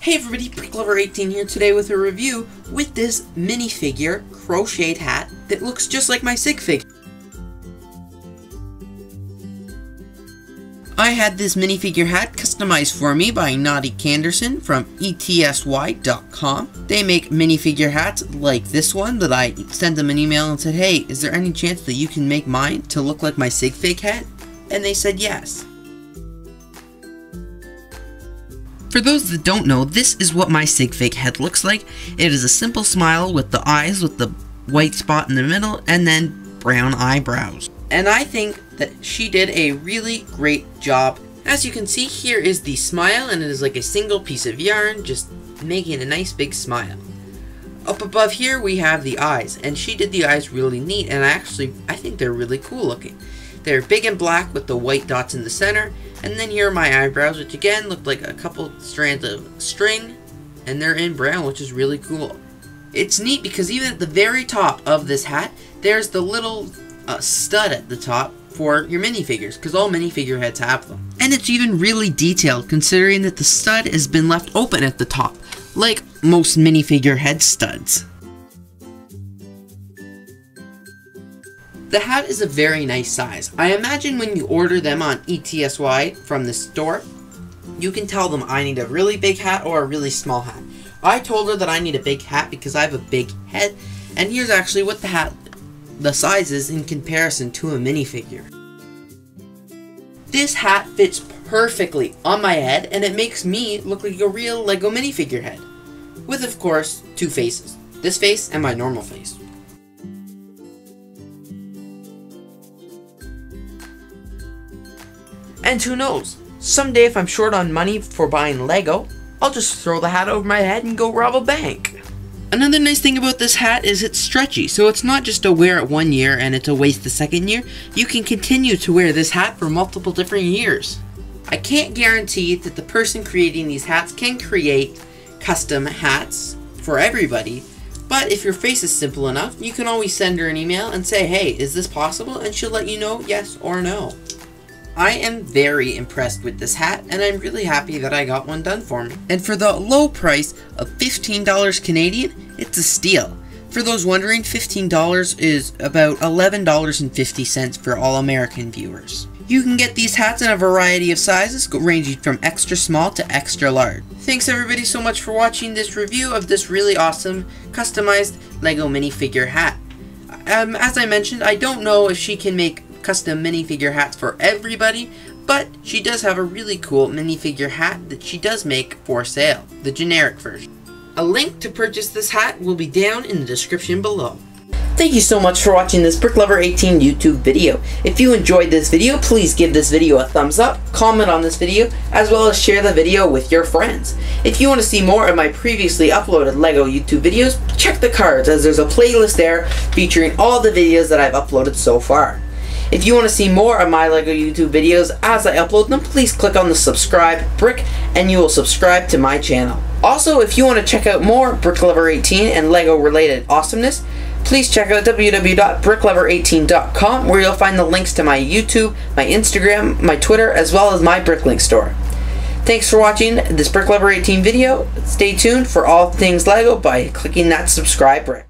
Hey everybody, BrickLover18 here today with a review with this minifigure crocheted hat that looks just like my sig fig. I had this minifigure hat customized for me by Naughty Canderson from ETSY.com. They make minifigure hats like this one that I sent them an email and said, hey, is there any chance that you can make mine to look like my sig fig hat? And they said yes. For those that don't know, this is what my sig fig head looks like. It is a simple smile with the eyes with the white spot in the middle and then brown eyebrows. And I think that she did a really great job. As you can see, here is the smile and it is like a single piece of yarn just making a nice big smile. Up above here we have the eyes and she did the eyes really neat and I actually I think they're really cool looking. They're big and black with the white dots in the center and then here are my eyebrows, which again look like a couple strands of string, and they're in brown, which is really cool. It's neat because even at the very top of this hat, there's the little uh, stud at the top for your minifigures, because all minifigure heads have them. And it's even really detailed, considering that the stud has been left open at the top, like most minifigure head studs. The hat is a very nice size. I imagine when you order them on ETSY from the store, you can tell them I need a really big hat or a really small hat. I told her that I need a big hat because I have a big head, and here's actually what the hat, the size is in comparison to a minifigure. This hat fits perfectly on my head, and it makes me look like a real LEGO minifigure head. With, of course, two faces. This face and my normal face. And who knows, someday if I'm short on money for buying Lego, I'll just throw the hat over my head and go rob a bank. Another nice thing about this hat is it's stretchy, so it's not just a wear it one year and it's a waste the second year. You can continue to wear this hat for multiple different years. I can't guarantee that the person creating these hats can create custom hats for everybody, but if your face is simple enough, you can always send her an email and say, hey, is this possible? And she'll let you know yes or no. I am very impressed with this hat, and I'm really happy that I got one done for me. And for the low price of $15 Canadian, it's a steal. For those wondering, $15 is about $11.50 for all American viewers. You can get these hats in a variety of sizes, ranging from extra small to extra large. Thanks everybody so much for watching this review of this really awesome, customized LEGO minifigure hat. Um, as I mentioned, I don't know if she can make custom minifigure hats for everybody, but she does have a really cool minifigure hat that she does make for sale, the generic version. A link to purchase this hat will be down in the description below. Thank you so much for watching this BrickLover18 YouTube video. If you enjoyed this video, please give this video a thumbs up, comment on this video, as well as share the video with your friends. If you want to see more of my previously uploaded LEGO YouTube videos, check the cards as there's a playlist there featuring all the videos that I've uploaded so far. If you want to see more of my LEGO YouTube videos as I upload them, please click on the subscribe brick and you will subscribe to my channel. Also, if you want to check out more BrickLover18 and LEGO related awesomeness, please check out www.bricklover18.com where you'll find the links to my YouTube, my Instagram, my Twitter, as well as my Bricklink store. Thanks for watching this BrickLover18 video. Stay tuned for all things LEGO by clicking that subscribe brick.